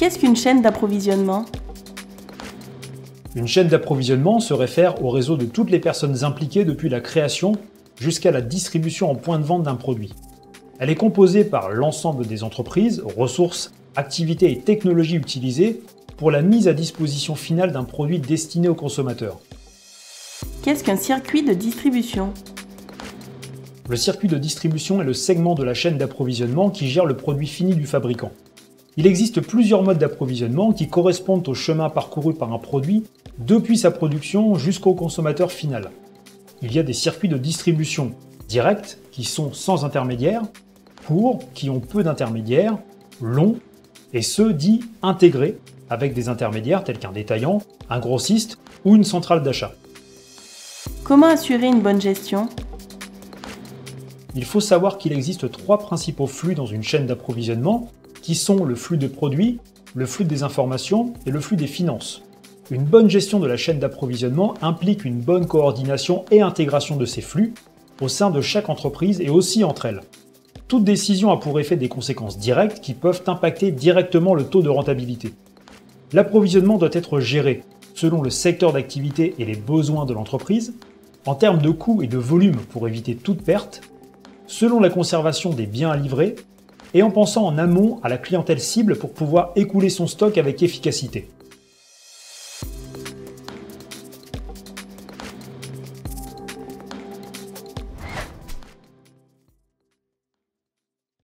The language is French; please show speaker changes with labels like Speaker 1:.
Speaker 1: Qu'est-ce qu'une chaîne d'approvisionnement?
Speaker 2: Une chaîne d'approvisionnement se réfère au réseau de toutes les personnes impliquées depuis la création jusqu'à la distribution en point de vente d'un produit. Elle est composée par l'ensemble des entreprises, ressources, activités et technologies utilisées pour la mise à disposition finale d'un produit destiné au consommateur.
Speaker 1: Qu'est-ce qu'un circuit de distribution?
Speaker 2: Le circuit de distribution est le segment de la chaîne d'approvisionnement qui gère le produit fini du fabricant. Il existe plusieurs modes d'approvisionnement qui correspondent au chemin parcouru par un produit depuis sa production jusqu'au consommateur final. Il y a des circuits de distribution directs qui sont sans intermédiaire, courts qui ont peu d'intermédiaires, longs et ceux dits intégrés avec des intermédiaires tels qu'un détaillant, un grossiste ou une centrale d'achat.
Speaker 1: Comment assurer une bonne gestion?
Speaker 2: Il faut savoir qu'il existe trois principaux flux dans une chaîne d'approvisionnement qui sont le flux de produits, le flux des informations et le flux des finances. Une bonne gestion de la chaîne d'approvisionnement implique une bonne coordination et intégration de ces flux au sein de chaque entreprise et aussi entre elles. Toute décision a pour effet des conséquences directes qui peuvent impacter directement le taux de rentabilité. L'approvisionnement doit être géré selon le secteur d'activité et les besoins de l'entreprise, en termes de coûts et de volume pour éviter toute perte, selon la conservation des biens à livrer, et en pensant en amont à la clientèle cible pour pouvoir écouler son stock avec efficacité.